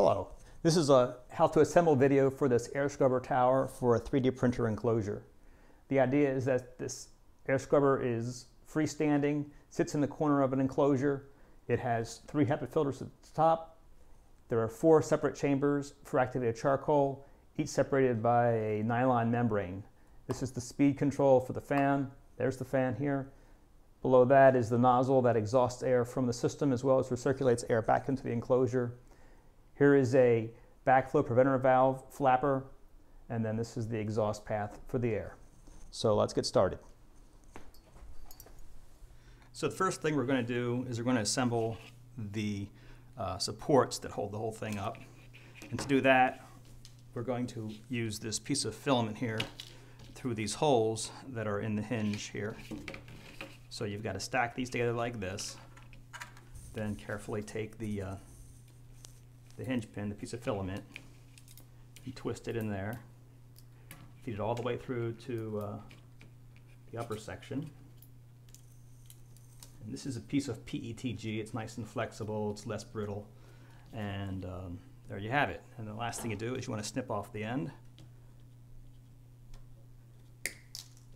Hello, this is a how to assemble video for this air scrubber tower for a 3D printer enclosure. The idea is that this air scrubber is freestanding, sits in the corner of an enclosure. It has three HEPA filters at the top. There are four separate chambers for activated charcoal, each separated by a nylon membrane. This is the speed control for the fan. There's the fan here. Below that is the nozzle that exhausts air from the system as well as recirculates air back into the enclosure. Here is a backflow preventer valve flapper, and then this is the exhaust path for the air. So let's get started. So the first thing we're going to do is we're going to assemble the uh, supports that hold the whole thing up. And to do that, we're going to use this piece of filament here through these holes that are in the hinge here. So you've got to stack these together like this, then carefully take the uh, the hinge pin, the piece of filament, and twist it in there. Feed it all the way through to uh, the upper section. And this is a piece of PETG. It's nice and flexible. It's less brittle. And um, there you have it. And the last thing you do is you want to snip off the end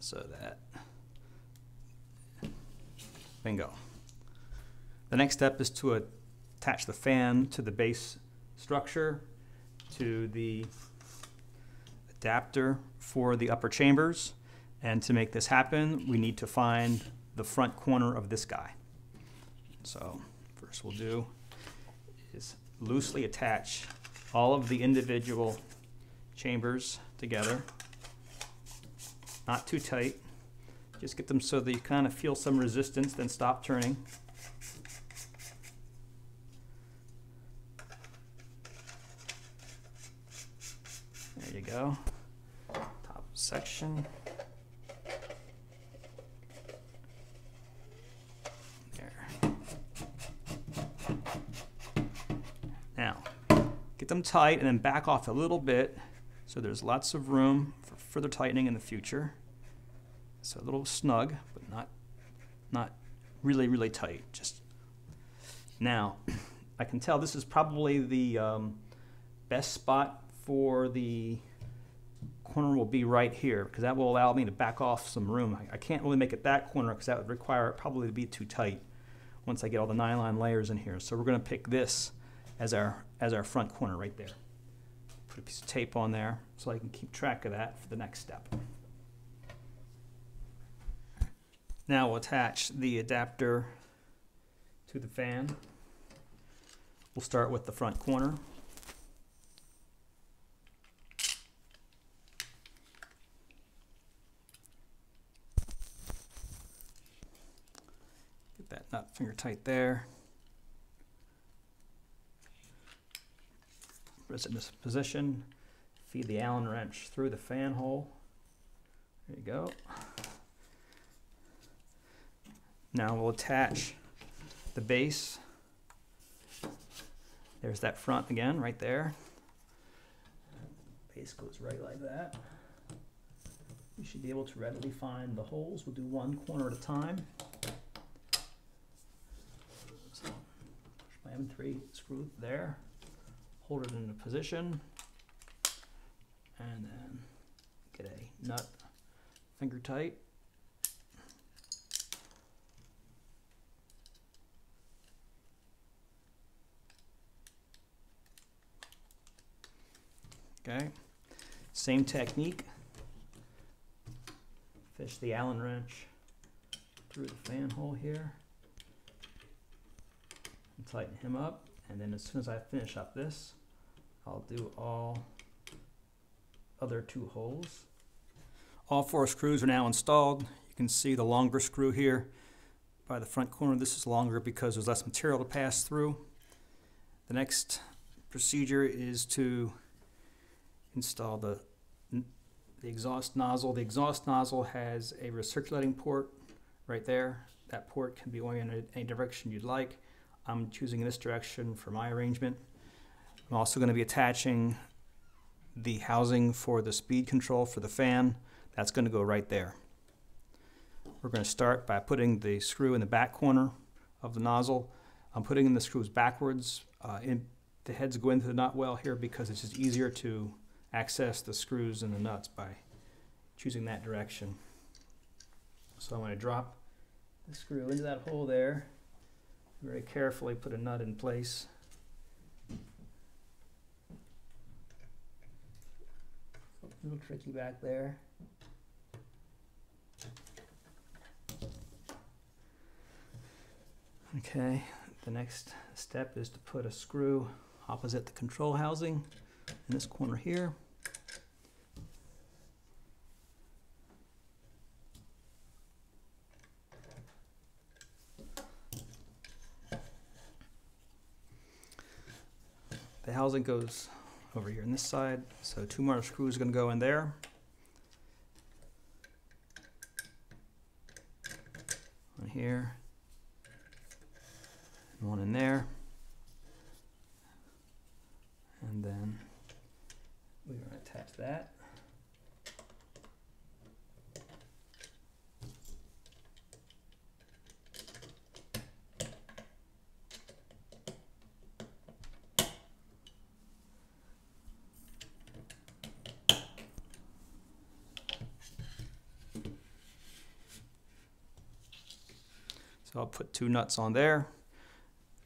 so that bingo. The next step is to attach the fan to the base structure to the adapter for the upper chambers. And to make this happen, we need to find the front corner of this guy. So first we'll do is loosely attach all of the individual chambers together. Not too tight. Just get them so that you kind of feel some resistance, then stop turning. Go. Top section. There. Now, get them tight and then back off a little bit so there's lots of room for further tightening in the future. So a little snug, but not, not really, really tight. Just now, I can tell this is probably the um, best spot for the corner will be right here because that will allow me to back off some room. I, I can't really make it that corner because that would require it probably to be too tight once I get all the nylon layers in here. So we're going to pick this as our, as our front corner right there. Put a piece of tape on there so I can keep track of that for the next step. Now we'll attach the adapter to the fan. We'll start with the front corner. Nut finger tight there. Press it in this position. Feed the Allen wrench through the fan hole. There you go. Now we'll attach the base. There's that front again, right there. Base goes right like that. You should be able to readily find the holes. We'll do one corner at a time. M3 screw there, hold it in a position, and then get a nut finger tight. Okay, same technique. Fish the Allen wrench through the fan hole here tighten him up. And then as soon as I finish up this, I'll do all other two holes. All four screws are now installed. You can see the longer screw here by the front corner. This is longer because there's less material to pass through. The next procedure is to install the, the exhaust nozzle. The exhaust nozzle has a recirculating port right there. That port can be oriented any direction you'd like. I'm choosing this direction for my arrangement. I'm also going to be attaching the housing for the speed control for the fan. That's going to go right there. We're going to start by putting the screw in the back corner of the nozzle. I'm putting in the screws backwards uh, in, the heads go into the nut well here because it's just easier to access the screws and the nuts by choosing that direction. So I'm going to drop the screw into that hole there. Very carefully put a nut in place. A little tricky back there. Okay, the next step is to put a screw opposite the control housing in this corner here. Housing goes over here on this side, so two more screws are going to go in there. One here, and one in there. And then we're going to attach that. So I'll put two nuts on there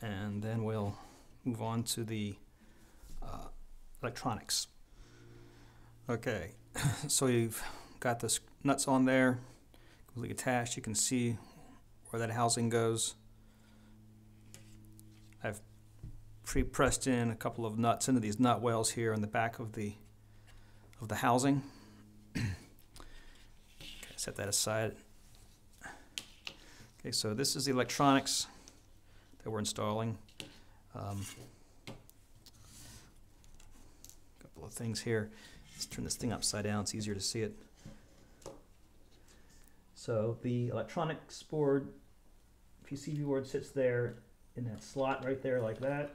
and then we'll move on to the uh, electronics. Okay, so you've got the nuts on there, completely attached. You can see where that housing goes. I've pre-pressed in a couple of nuts into these nut wells here in the back of the of the housing. okay, set that aside. Okay, so this is the electronics that we're installing. Um, couple of things here. Let's turn this thing upside down, it's easier to see it. So the electronics board, PCB board sits there in that slot right there like that.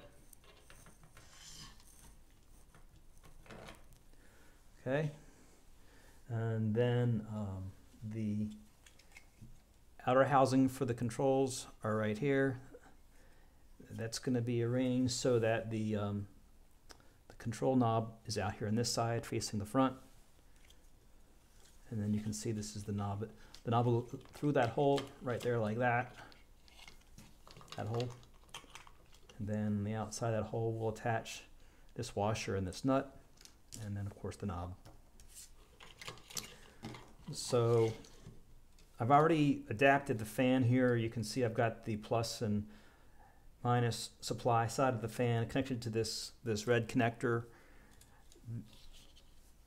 Okay, and then um, the outer housing for the controls are right here. That's going to be arranged so that the, um, the control knob is out here on this side facing the front. And then you can see this is the knob. The knob will through that hole right there like that. That hole. And then the outside of that hole will attach this washer and this nut. And then of course the knob. So I've already adapted the fan here. You can see I've got the plus and minus supply side of the fan connected to this, this red connector.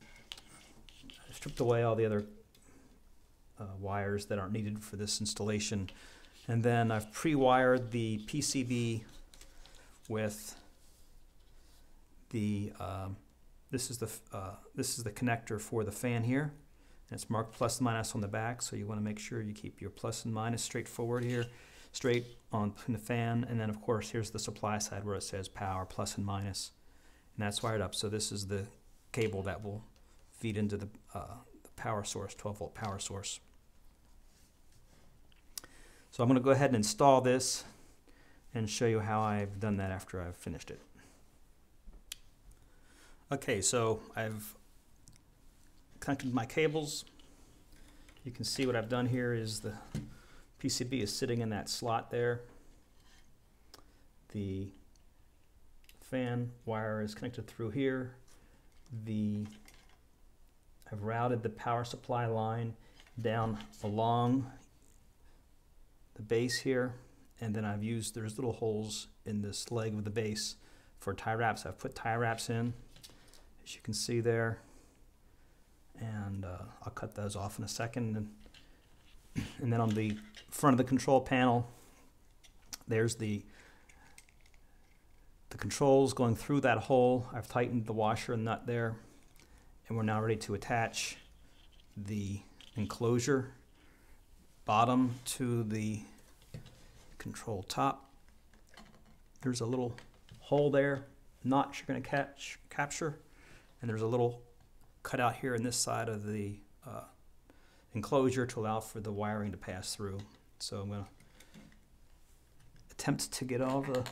I stripped away all the other uh, wires that aren't needed for this installation. And then I've pre-wired the PCB with the, um, this is the, uh, this is the connector for the fan here. It's marked plus and minus on the back, so you want to make sure you keep your plus and minus straight forward here, straight on the fan. And then, of course, here's the supply side where it says power, plus and minus. And that's wired up. So this is the cable that will feed into the, uh, the power source, 12 volt power source. So I'm going to go ahead and install this and show you how I've done that after I've finished it. Okay, so I've connected my cables. You can see what I've done here is the PCB is sitting in that slot there. The fan wire is connected through here. The I've routed the power supply line down along the base here and then I've used there's little holes in this leg of the base for tie wraps. I've put tie wraps in as you can see there and uh, I'll cut those off in a second. And, and then on the front of the control panel, there's the the controls going through that hole. I've tightened the washer and nut there, and we're now ready to attach the enclosure bottom to the control top. There's a little hole there, notch you're going to catch capture, and there's a little cut out here in this side of the uh, enclosure to allow for the wiring to pass through. So I'm going to attempt to get all the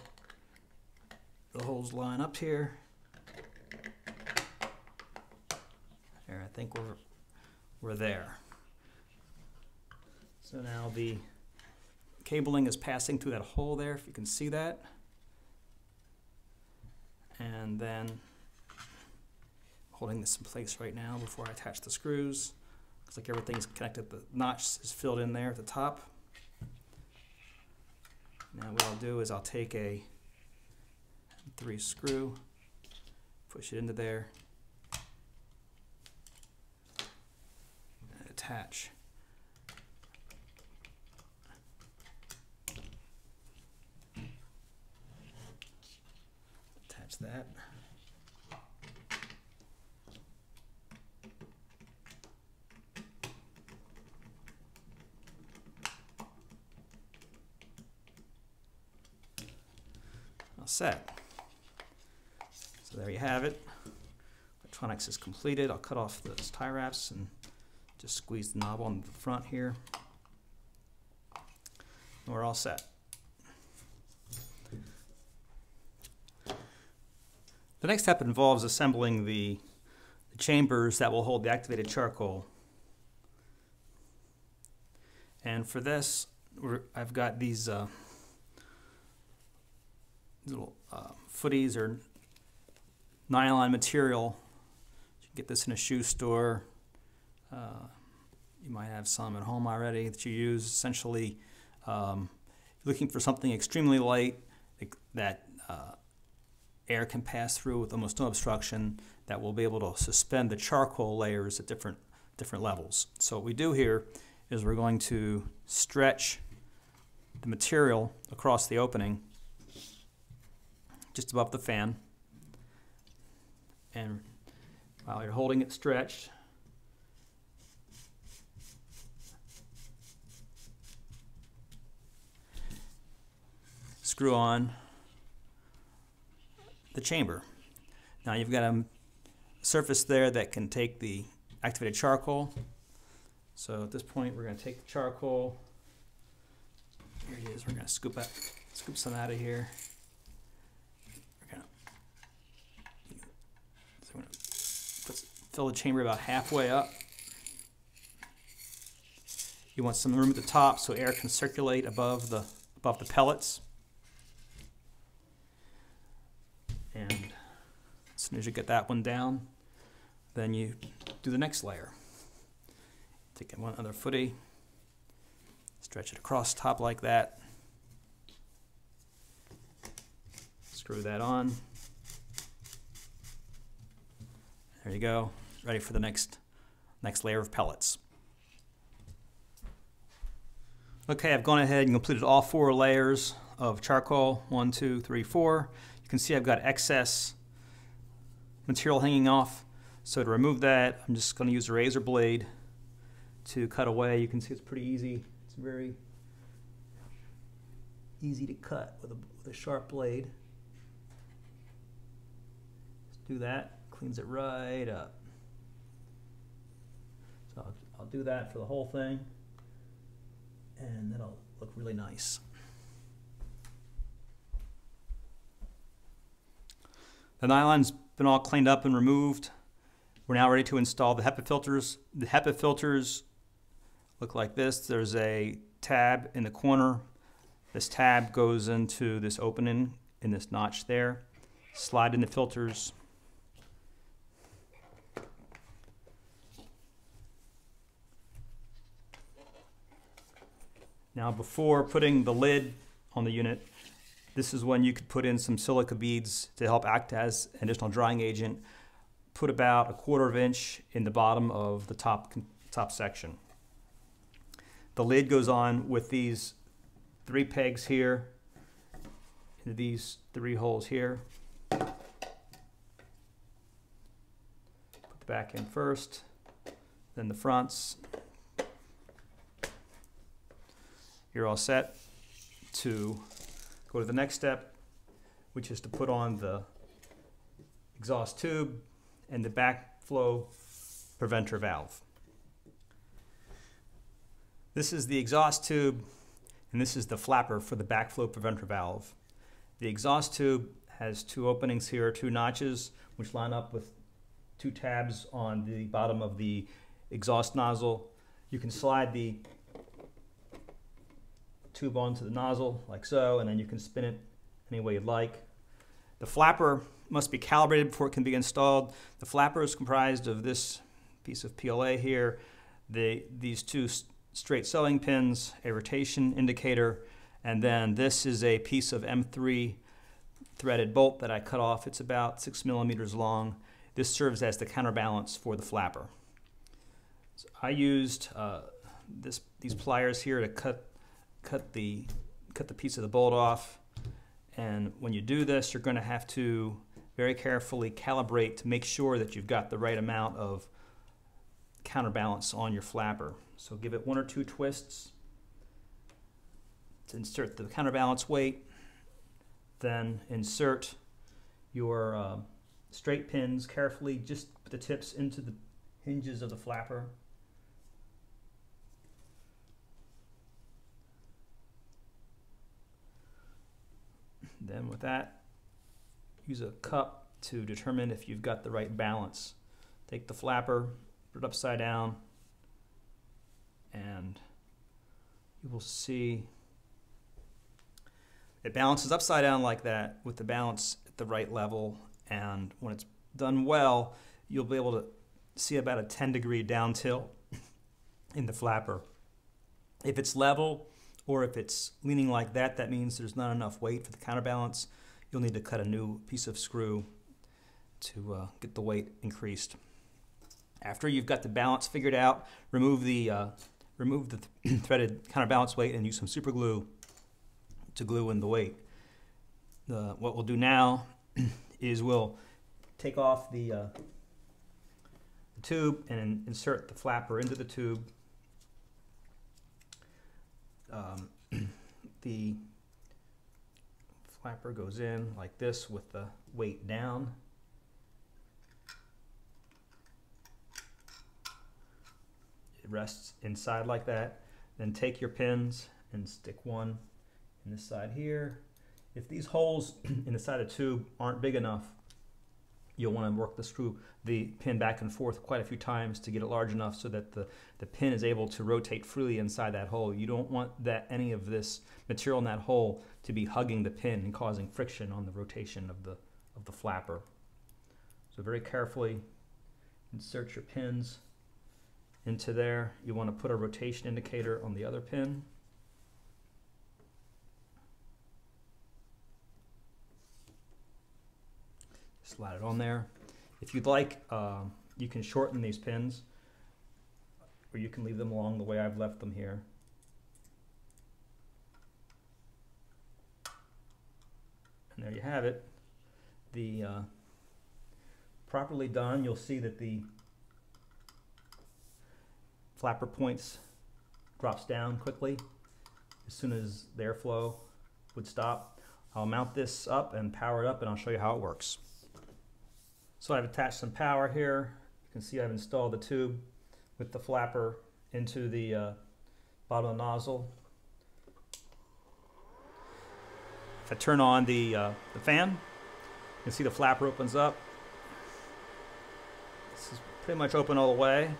the holes lined up here. There, I think we're, we're there. So now the cabling is passing through that hole there, if you can see that. And then holding this in place right now before I attach the screws. Looks like everything's connected. The notch is filled in there at the top. Now what I'll do is I'll take a three screw, push it into there, and attach. Attach that. Set. So there you have it. Electronics is completed. I'll cut off those tie wraps and just squeeze the knob on the front here. And we're all set. The next step involves assembling the, the chambers that will hold the activated charcoal. And for this, I've got these uh, little uh, footies or nylon material. You can get this in a shoe store. Uh, you might have some at home already that you use. Essentially, um, looking for something extremely light that uh, air can pass through with almost no obstruction that will be able to suspend the charcoal layers at different different levels. So what we do here is we're going to stretch the material across the opening just above the fan. And while you're holding it stretched, screw on the chamber. Now you've got a surface there that can take the activated charcoal. So at this point we're going to take the charcoal. Here it is. We're going to scoop up, scoop some out of here. Fill the chamber about halfway up. You want some room at the top so air can circulate above the above the pellets. And as soon as you get that one down, then you do the next layer. Take one other footy, stretch it across top like that. Screw that on. There you go ready for the next, next layer of pellets. Okay, I've gone ahead and completed all four layers of charcoal, one, two, three, four. You can see I've got excess material hanging off. So to remove that, I'm just going to use a razor blade to cut away. You can see it's pretty easy. It's very easy to cut with a, with a sharp blade. Just do that, cleans it right up. I'll do that for the whole thing and that'll look really nice. The nylon's been all cleaned up and removed. We're now ready to install the HEPA filters. The HEPA filters look like this. There's a tab in the corner. This tab goes into this opening in this notch there. Slide in the filters Now before putting the lid on the unit, this is when you could put in some silica beads to help act as an additional drying agent. Put about a quarter of an inch in the bottom of the top, top section. The lid goes on with these three pegs here these three holes here. Put the back in first, then the fronts, you're all set to go to the next step, which is to put on the exhaust tube and the backflow preventer valve. This is the exhaust tube and this is the flapper for the backflow preventer valve. The exhaust tube has two openings here, two notches, which line up with two tabs on the bottom of the exhaust nozzle. You can slide the tube onto the nozzle like so, and then you can spin it any way you'd like. The flapper must be calibrated before it can be installed. The flapper is comprised of this piece of PLA here, the, these two straight sewing pins, a rotation indicator, and then this is a piece of M3 threaded bolt that I cut off. It's about six millimeters long. This serves as the counterbalance for the flapper. So I used uh, this, these pliers here to cut, cut, the, cut the piece of the bolt off. And when you do this, you're going to have to very carefully calibrate to make sure that you've got the right amount of counterbalance on your flapper. So give it one or two twists to insert the counterbalance weight. Then insert your uh, straight pins carefully, just put the tips into the hinges of the flapper. Then with that, use a cup to determine if you've got the right balance. Take the flapper, put it upside down, and you will see it balances upside down like that with the balance at the right level and when it's done well you'll be able to see about a 10 degree down tilt in the flapper. If it's level or if it's leaning like that that means there's not enough weight for the counterbalance you'll need to cut a new piece of screw to uh, get the weight increased. After you've got the balance figured out, remove the uh, remove the th threaded counterbalance weight and use some super glue to glue in the weight. What we'll do now is we'll take off the, uh, the tube and insert the flapper into the tube. Um, the flapper goes in like this with the weight down. It rests inside like that. Then take your pins and stick one in this side here. If these holes in the side of the tube aren't big enough, you'll want to work the screw, the pin back and forth quite a few times to get it large enough so that the, the pin is able to rotate freely inside that hole. You don't want that any of this material in that hole to be hugging the pin and causing friction on the rotation of the, of the flapper. So very carefully insert your pins into there. You want to put a rotation indicator on the other pin. Slide it on there. If you'd like, uh, you can shorten these pins or you can leave them along the way I've left them here. And there you have it. The uh, properly done, you'll see that the flapper points drops down quickly as soon as the airflow would stop. I'll mount this up and power it up and I'll show you how it works. So I've attached some power here. You can see I've installed the tube with the flapper into the uh, bottom of the nozzle. If I turn on the, uh, the fan, you can see the flapper opens up. This is pretty much open all the way.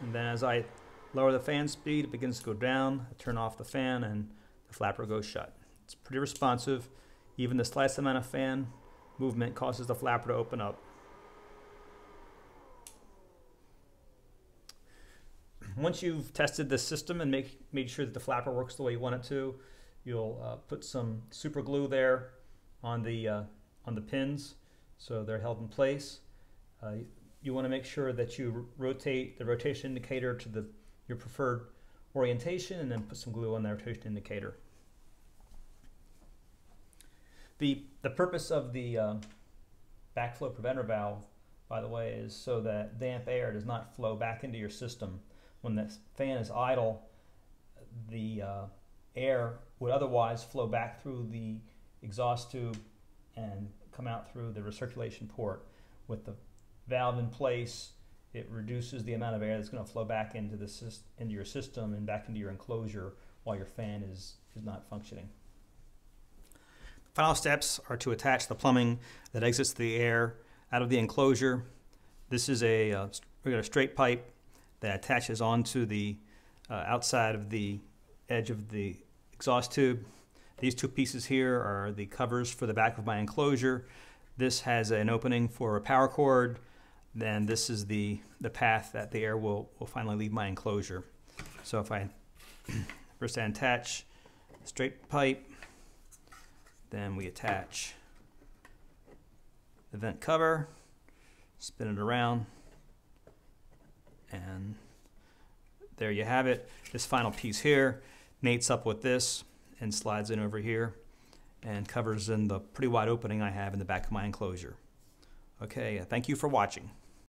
And then as I lower the fan speed, it begins to go down. I turn off the fan and the flapper goes shut. It's pretty responsive. Even the slightest amount of fan movement causes the flapper to open up. Once you've tested the system and make, made sure that the flapper works the way you want it to, you'll uh, put some super glue there on the, uh, on the pins so they're held in place. Uh, you want to make sure that you rotate the rotation indicator to the, your preferred orientation and then put some glue on the rotation indicator. The, the purpose of the uh, backflow preventer valve, by the way, is so that damp air does not flow back into your system. When the fan is idle, the uh, air would otherwise flow back through the exhaust tube and come out through the recirculation port. With the valve in place, it reduces the amount of air that's going to flow back into the into your system and back into your enclosure while your fan is, is not functioning. Final steps are to attach the plumbing that exits the air out of the enclosure. This is a uh, regular straight pipe that attaches onto the uh, outside of the edge of the exhaust tube. These two pieces here are the covers for the back of my enclosure. This has an opening for a power cord. Then this is the, the path that the air will, will finally leave my enclosure. So if I first I attach straight pipe, then we attach the vent cover, spin it around, and there you have it. This final piece here mates up with this and slides in over here and covers in the pretty wide opening I have in the back of my enclosure. Okay, thank you for watching.